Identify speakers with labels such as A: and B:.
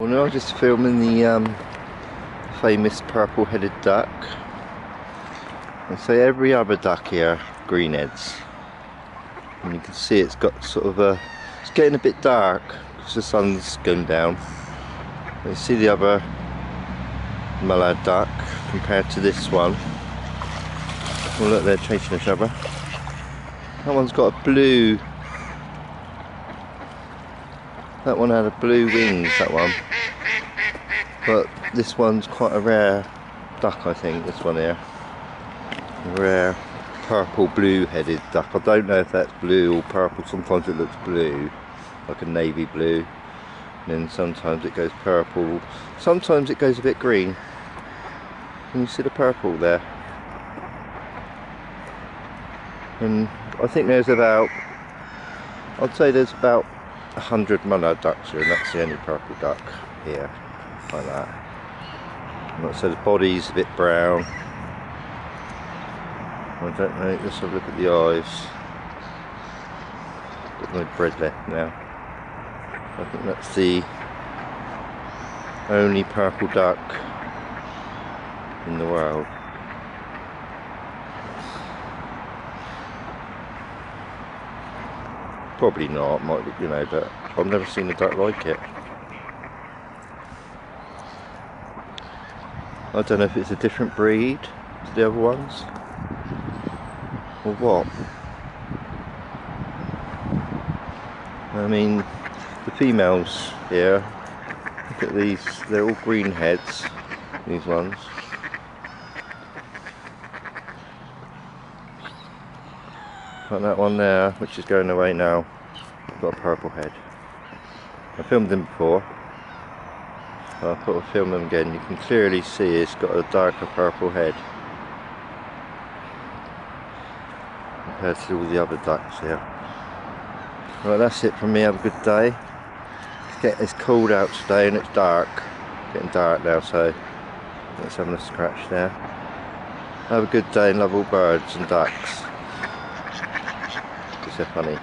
A: Well, now I'm just filming the um, famous purple-headed duck. And so every other duck here, greenheads. And you can see it's got sort of a, it's getting a bit dark because the sun's going down. And you see the other mallard duck compared to this one. Well look, they're chasing each other. That one's got a blue that one had a blue wings, that one. But this one's quite a rare duck, I think, this one here. Rare purple blue headed duck. I don't know if that's blue or purple. Sometimes it looks blue, like a navy blue. And then sometimes it goes purple. Sometimes it goes a bit green. Can you see the purple there? And I think there's about, I'd say there's about a hundred mallard ducks here and that's the only purple duck here like that. And said the body's a bit brown. I don't know let's have a look at the eyes. Got no bread left now. I think that's the only purple duck in the world Probably not, might you know, but I've never seen a duck like it. I don't know if it's a different breed to the other ones or what. I mean, the females here, look at these, they're all green heads, these ones. Like that one there, which is going away now. Got a purple head. I filmed him before. So I thought I'd film him again. You can clearly see it's got a darker purple head. Compared to all the other ducks here. Right, that's it from me. Have a good day. It's, get, it's cold out today and it's dark. Getting dark now, so let's have a scratch there. Have a good day and love all birds and ducks. It's so funny.